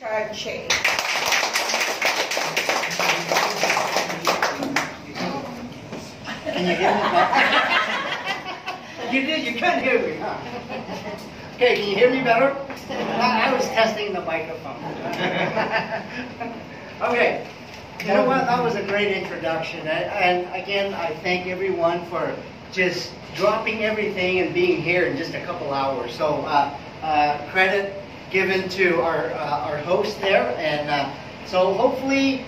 Chad Can you hear me? you did, you couldn't hear me, huh? Okay, can you hear me better? I, I was testing the microphone. okay, you know what? That was a great introduction. And, and again, I thank everyone for just dropping everything and being here in just a couple hours. So, uh, uh, credit given to our, uh, our host there. And uh, so hopefully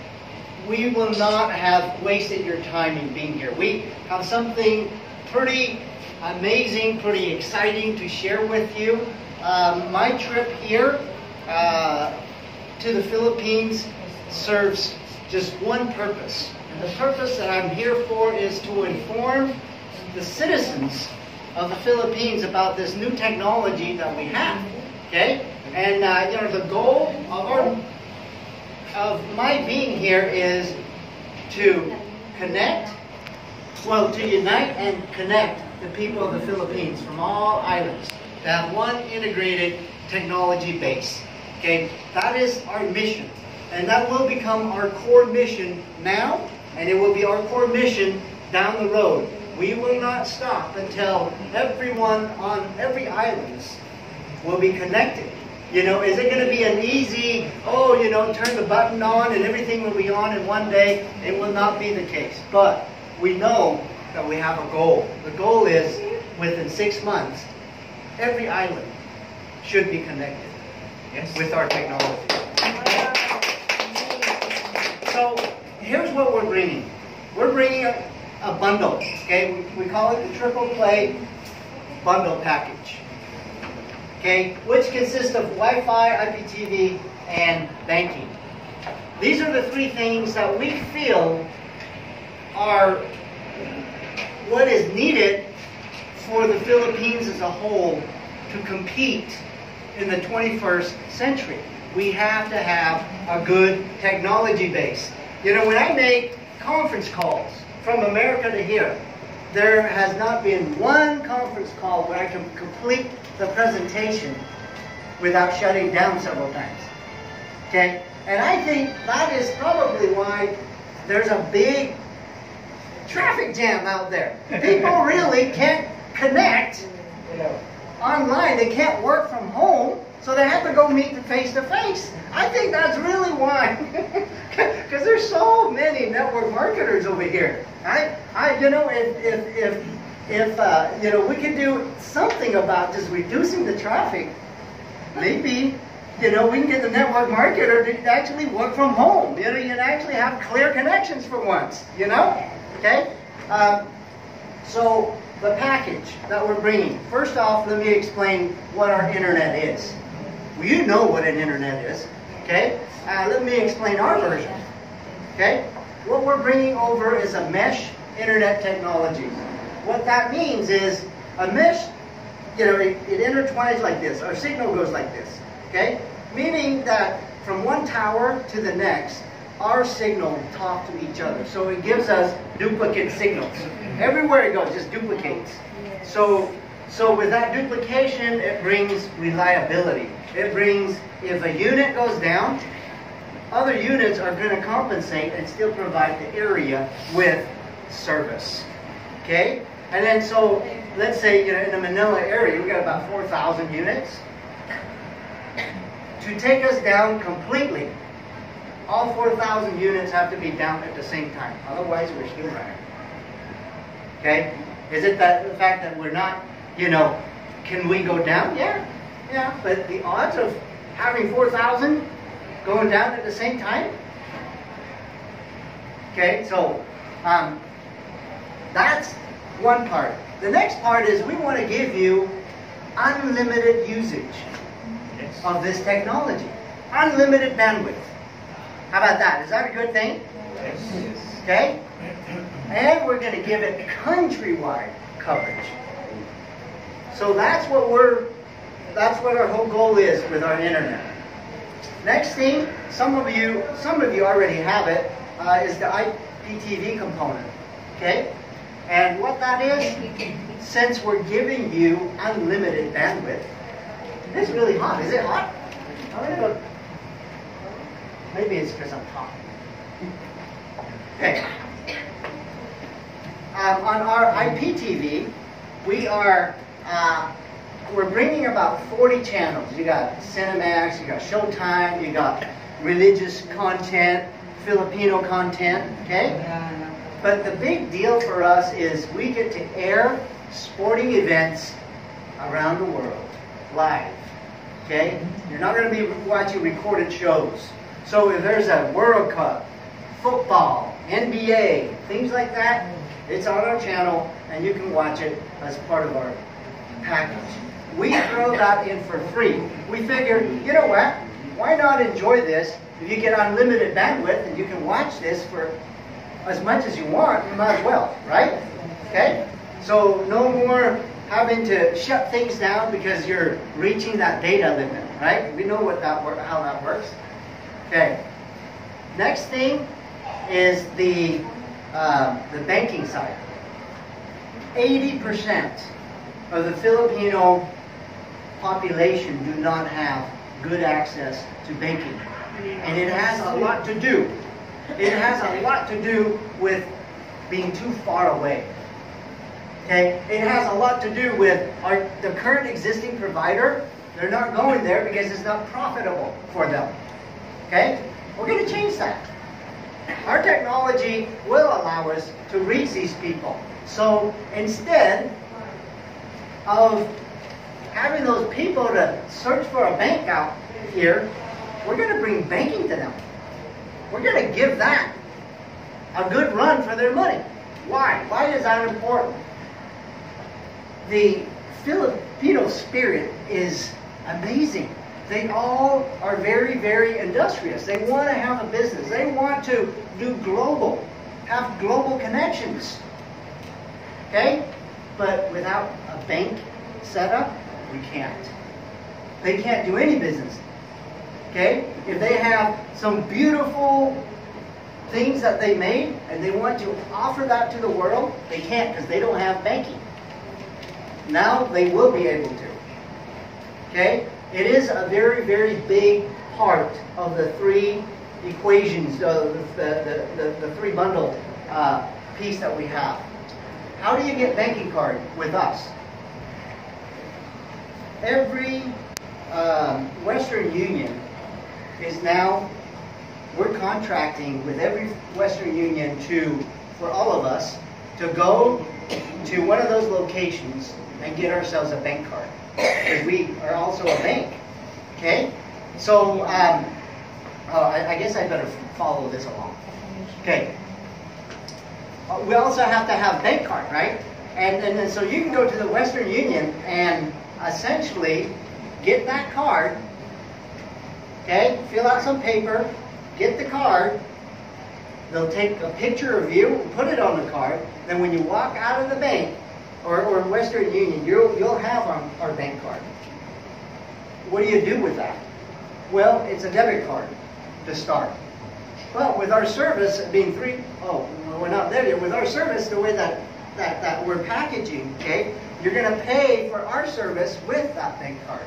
we will not have wasted your time in being here. We have something pretty amazing, pretty exciting to share with you. Um, my trip here uh, to the Philippines serves just one purpose. And the purpose that I'm here for is to inform the citizens of the Philippines about this new technology that we have. Okay? And uh, you know, the goal of our of my being here is to connect, well, to unite and connect the people of the Philippines from all islands to have one integrated technology base. Okay, that is our mission, and that will become our core mission now, and it will be our core mission down the road. We will not stop until everyone on every island will be connected you know, is it going to be an easy, oh, you know, turn the button on and everything will be on in one day? It will not be the case. But we know that we have a goal. The goal is within six months, every island should be connected yes. with our technology. So here's what we're bringing. We're bringing a, a bundle. Okay, we, we call it the triple play bundle package okay, which consists of Wi-Fi, IPTV, and banking. These are the three things that we feel are what is needed for the Philippines as a whole to compete in the 21st century. We have to have a good technology base. You know, when I make conference calls from America to here, there has not been one conference call where I can complete the presentation without shutting down several times. Okay? And I think that is probably why there's a big traffic jam out there. People really can't connect online. They can't work from home, so they have to go meet face to face. I think that's really why. Because there's so many network marketers over here. I, I, you know, if, if, if if uh, you know we can do something about just reducing the traffic, maybe you know we can get the network marketer to actually work from home. You know, you can actually have clear connections for once. You know, okay. Um, so the package that we're bringing. First off, let me explain what our internet is. Well, you know what an internet is. Okay. Uh, let me explain our version. Okay. What we're bringing over is a mesh internet technology. What that means is a mesh, you know, it, it intertwines like this. Our signal goes like this, okay? Meaning that from one tower to the next, our signal talk to each other. So it gives us duplicate signals. Everywhere it goes, just duplicates. So, so with that duplication, it brings reliability. It brings, if a unit goes down, other units are going to compensate and still provide the area with service. Okay? And then so, let's say you know, in the Manila area, we got about 4,000 units. To take us down completely, all 4,000 units have to be down at the same time. Otherwise, we're still running. Okay? Is it that the fact that we're not, you know, can we go down? Yeah. Yeah. But the odds of having 4,000 going down at the same time? Okay, so um, that's one part. The next part is we want to give you unlimited usage yes. of this technology. Unlimited bandwidth. How about that? Is that a good thing? Yes. Okay? And we're going to give it countrywide coverage. So that's what we're that's what our whole goal is with our internet. Next thing, some of you some of you already have it, uh, is the IPTV component. Okay? And what that is, since we're giving you unlimited bandwidth, it's really hot. Is it hot? Maybe it's because I'm talking. Okay. Um, on our IPTV, we are uh, we're bringing about 40 channels. You got Cinemax, you got Showtime, you got religious content, Filipino content. Okay. But the big deal for us is we get to air sporting events around the world live. Okay? You're not going to be watching recorded shows. So if there's a World Cup, football, NBA, things like that, it's on our channel and you can watch it as part of our package. We throw that in for free. We figure, you know what? Why not enjoy this? If you get unlimited bandwidth and you can watch this for as much as you want, you might as well, right? Okay? So no more having to shut things down because you're reaching that data limit, right? We know what that how that works. Okay. Next thing is the uh, the banking side. 80% of the Filipino population do not have good access to banking. And it has a lot to do. It has a lot to do with being too far away. Okay, it has a lot to do with our, the current existing provider. They're not going there because it's not profitable for them. Okay, we're going to change that. Our technology will allow us to reach these people. So instead of having those people to search for a bank out here, we're going to bring banking to them. We're going to give that a good run for their money. Why? Why is that important? the Filipino spirit is amazing. They all are very, very industrious. They want to have a business. They want to do global, have global connections. Okay? But without a bank set up, we can't. They can't do any business. Okay? If they have some beautiful things that they made and they want to offer that to the world, they can't because they don't have banking. Now they will be able to. Okay? It is a very, very big part of the three equations, uh, the, the, the, the, three bundle uh, piece that we have. How do you get banking card with us? Every um, Western Union is now, we're contracting with every Western Union to, for all of us, to go to one of those locations and get ourselves a bank card. Because we are also a bank. Okay? So, um, oh, I, I, guess I better follow this along. Okay. Uh, we also have to have bank card, right? And, and, and so you can go to the Western Union and essentially get that card, okay, fill out some paper, get the card, they'll take a picture of you, put it on the card, then when you walk out of the bank, or, or Western Union, you'll, you'll have our, our bank card. What do you do with that? Well, it's a debit card to start. Well, with our service being three, oh, we're not there yet. With our service, the way that, that, that we're packaging, okay, you're going to pay for our service with that bank card.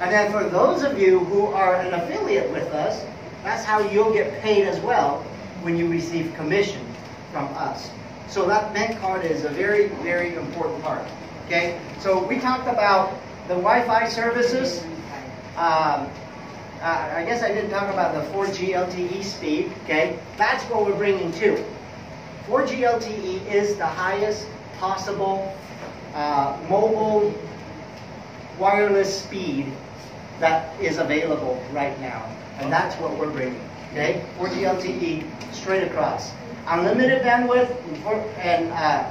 And then for those of you who are an affiliate with us, that's how you'll get paid as well when you receive commission from us. So that bank card is a very, very important part. Okay, so we talked about the Wi-Fi services. Um, uh, I guess I didn't talk about the 4G LTE speed. Okay, that's what we're bringing too. 4G LTE is the highest possible uh, mobile wireless speed that is available right now, and that's what we're bringing. Okay, 4G LTE straight across unlimited bandwidth and uh,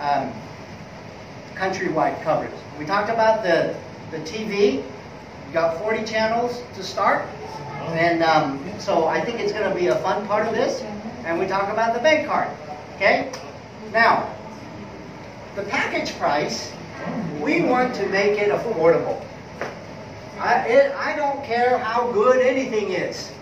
um, countrywide coverage. We talked about the, the TV. You got 40 channels to start. And um, so I think it's going to be a fun part of this. And we talk about the bank card. Okay? Now, the package price, we want to make it affordable. I, it, I don't care how good anything is.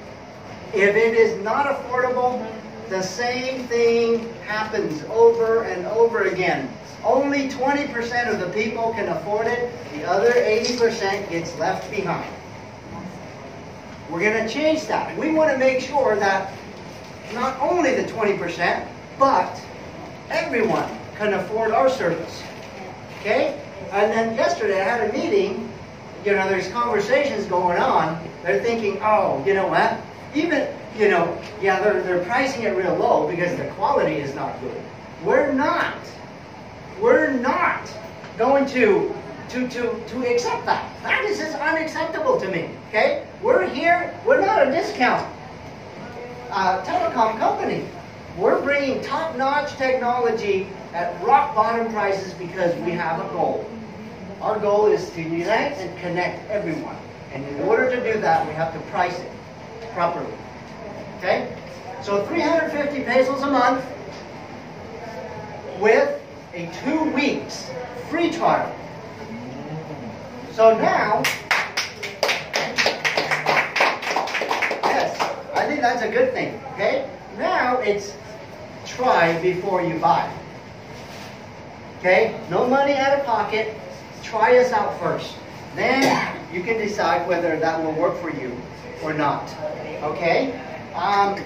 If it is not affordable, the same thing happens over and over again. Only 20% of the people can afford it. The other 80% gets left behind. We're gonna change that. We wanna make sure that not only the twenty percent, but everyone can afford our service. Okay? And then yesterday I had a meeting, you know, there's conversations going on. They're thinking, oh, you know what? Even, you know, yeah, they're, they're pricing it real low because the quality is not good. We're not. We're not going to to, to, to accept that. That is just unacceptable to me. Okay? We're here, we're not a discount uh, telecom company. We're bringing top-notch technology at rock bottom prices because we have a goal. Our goal is to unite and connect everyone. And in order to do that, we have to price it properly. Okay? So 350 pesos a month with a two weeks free trial. So now, yes, I think that's a good thing. Okay? Now it's try before you buy. Okay? No money out of pocket. Try us out first. Then you can decide whether that will work for you or not. Okay? Um,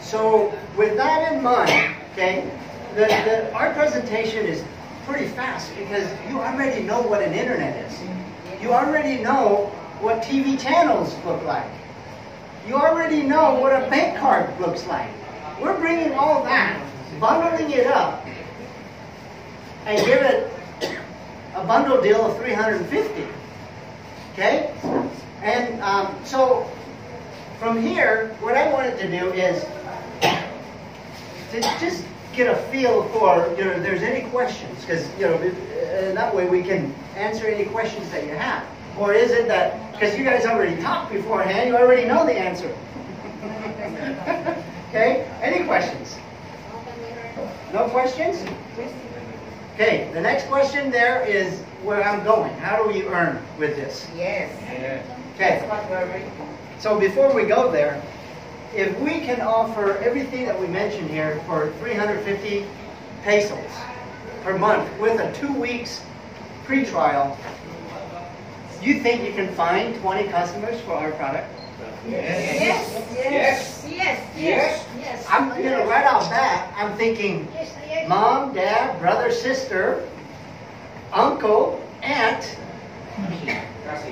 so with that in mind, okay, the, the, our presentation is pretty fast because you already know what an internet is. You already know what TV channels look like. You already know what a bank card looks like. We're bringing all that, bundling it up, and give it a bundle deal of 350. Okay? And um, so from here, what I wanted to do is to just get a feel for, you know, if there's any questions, because, you know, uh, that way we can answer any questions that you have. Or is it that, because you guys already talked beforehand, you already know the answer. okay, any questions? No questions? Okay, the next question there is where I'm going. How do we earn with this? Yes. Okay, That's what we're reading. so before we go there, if we can offer everything that we mentioned here for 350 pesos per month with a two weeks free trial, you think you can find 20 customers for our product? Yes, yes, yes, yes, yes. I'm, you know, right off bat, I'm thinking mom, dad, brother, sister, uncle, aunt.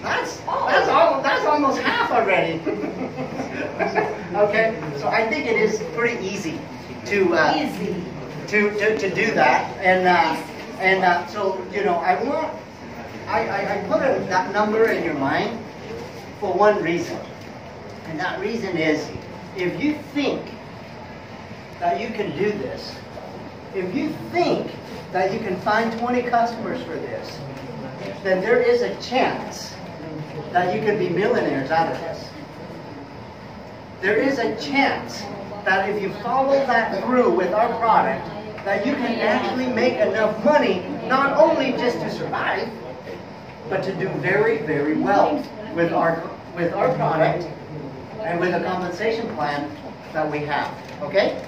That's that's all. That's almost half already. okay, so I think it is pretty easy to uh, Easy. to, to, to do that, and uh, and uh, so you know, I want I, I, I put a, that number in your mind for one reason, and that reason is if you think that you can do this, if you think that you can find 20 customers for this, then there is a chance that you could be millionaires out of this. There is a chance that if you follow that through with our product, that you can actually make enough money, not only just to survive, but to do very, very well with our with our product and with the compensation plan that we have. Okay?